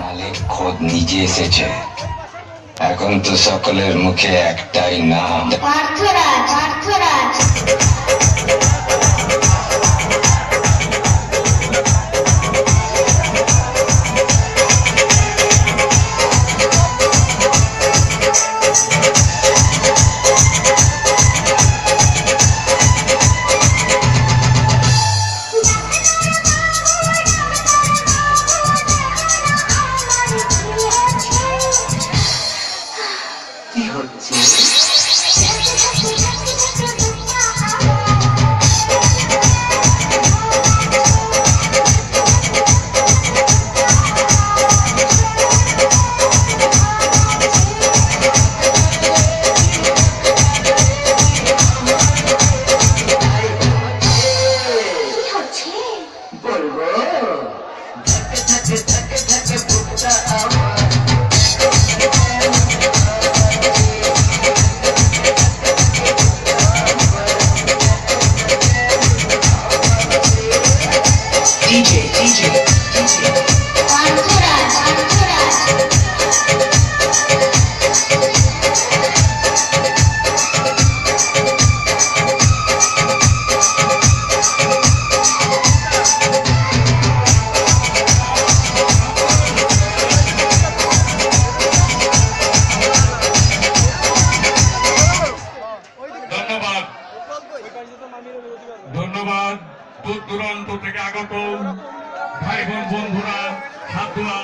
মালিক খোদ নিজে এসেছে। এখন তো সকলের মুখে একটাই নাম। পার্থরাজ পার্থরাজ। This is ধন্যবাদ। দূর দূরান্ত থেকে আগত ভাই বোন বন্ধুরা সাধুয়া